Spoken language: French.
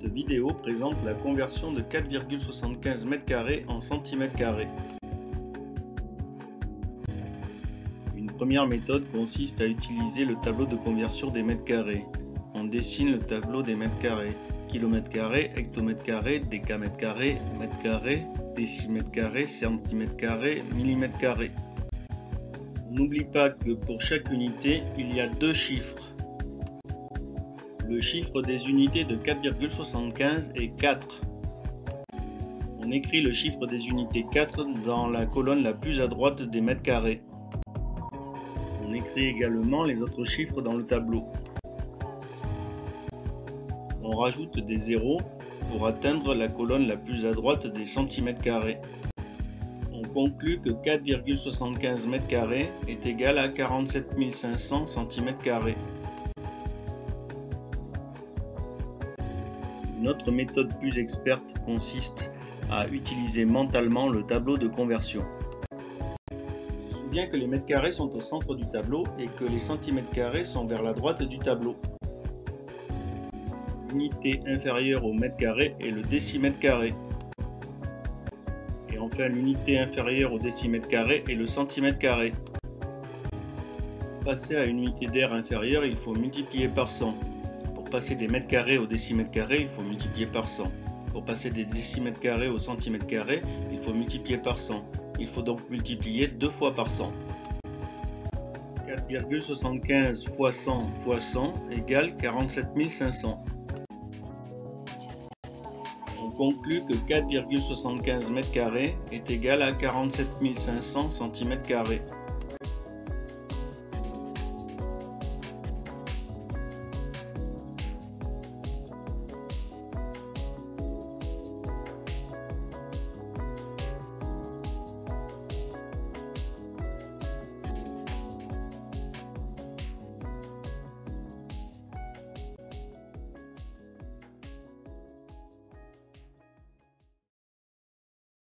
Cette vidéo présente la conversion de 4,75 m2 en cm2. Une première méthode consiste à utiliser le tableau de conversion des mètres carrés. On dessine le tableau des mètres carrés. Kilomètre carré, hectomètre carré, décamètre carré, mètre carré, décimètre carré, centimètre carré, millimètre carré. On n'oublie pas que pour chaque unité, il y a deux chiffres le chiffre des unités de 4,75 est 4. On écrit le chiffre des unités 4 dans la colonne la plus à droite des mètres carrés. On écrit également les autres chiffres dans le tableau. On rajoute des zéros pour atteindre la colonne la plus à droite des centimètres carrés. On conclut que 4,75 m2 est égal à 47 500 cm2. Notre méthode plus experte consiste à utiliser mentalement le tableau de conversion. Souviens que les mètres carrés sont au centre du tableau et que les centimètres carrés sont vers la droite du tableau. L'unité inférieure au mètre carré est le décimètre carré. Et enfin l'unité inférieure au décimètre carré est le centimètre carré. Pour passer à une unité d'air inférieure, il faut multiplier par 100 passer des mètres carrés au décimètre carré, il faut multiplier par 100. Pour passer des décimètres carrés au centimètre carré, il faut multiplier par 100. Il faut donc multiplier deux fois par 100. 4,75 fois 100 fois 100 égale 47 500. On conclut que 4,75 m2 est égal à 47 500 cm2.